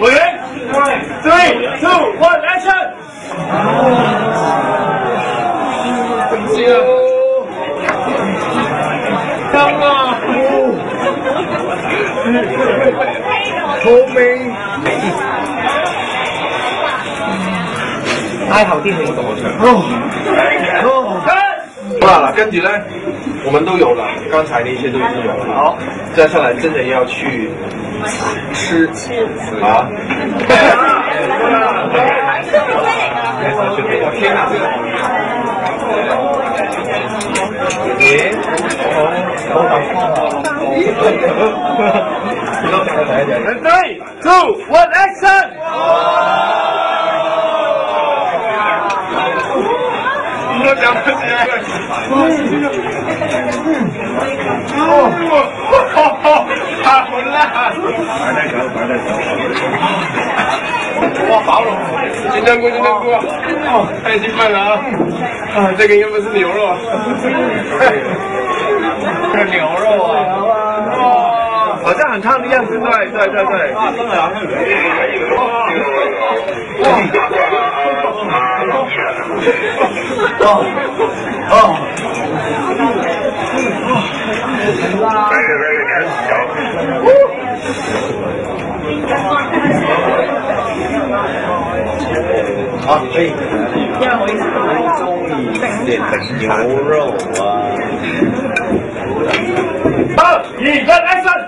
委员，three two one action。香啊！聪明。哀嚎电影。哦。哦。好了，跟住呢，我们都有了，刚才那些都已经有了。好，接下来真的要去吃啊！我天哪！耶！好大方啊！Three, two, one, action！我讲不起来。哦，太混了。摆在手，摆在手。哇，饱了！金针菇，金针菇，哦，太兴奋了啊！啊，这个应该不是牛肉，是牛肉啊！哇，好像很烫的样子，对对对对。啊，真的啊！哇！哦哦。好，可以。因为我中意食牛肉啊。好，一二，action！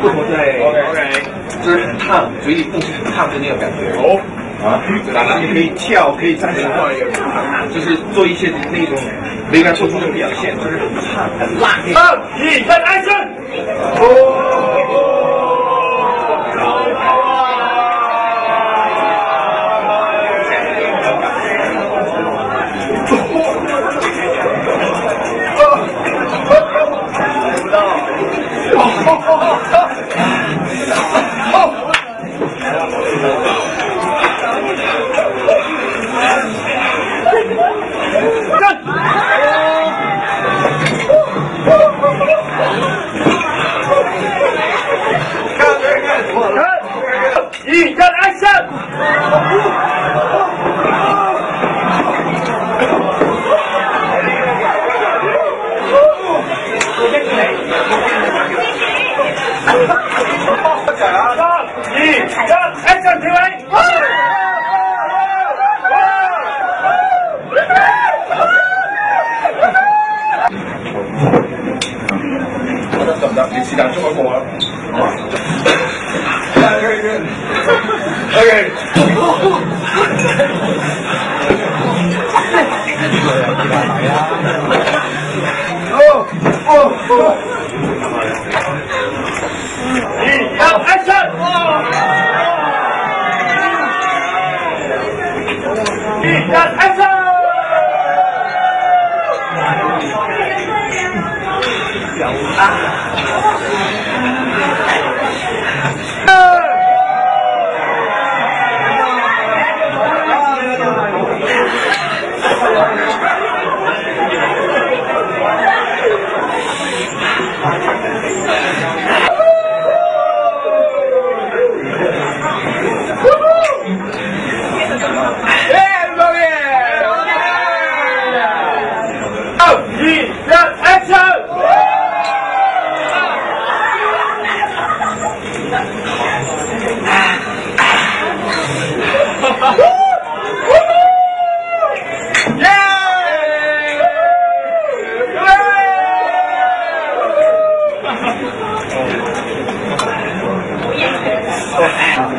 不同对，OK，就是很烫，嘴里东西很烫的那个感觉。哦，啊，然后你可以跳，可以站起来，就是做一些那种没敢说出的表现，就是很烫、很辣。二一三，action！哦。一二，action！三一二，action！停位。得唔得？你是但中一個啊？OK。哦哦。一二三一二，action！二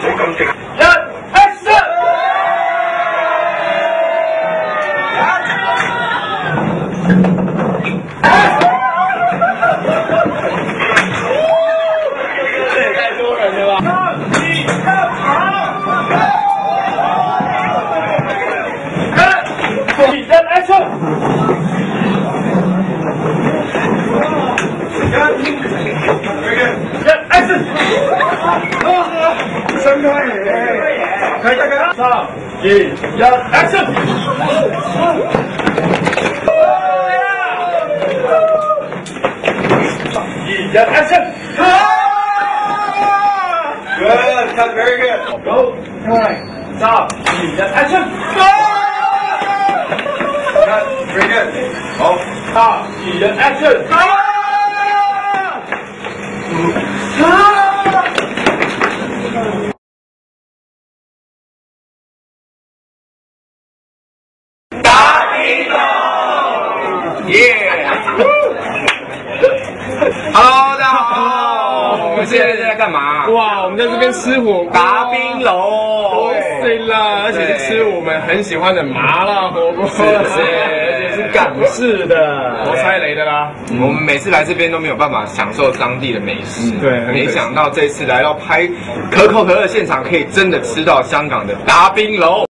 一二三啊这也太丢人了吧生开，开开开，三、二、一，action！一人 action！Good, cut very good. Go！三、二、一，action！Cut very good. 好，三、二、一，action！耶现在在干嘛？哇，我们在这边吃火锅，达冰楼。对啦，而且是吃我们很喜欢的麻辣火锅，是而且是港式的，我猜雷的啦。我们每次来这边都没有办法享受当地的美食，对没想到这次来到拍可口可乐现场，可以真的吃到香港的达冰楼。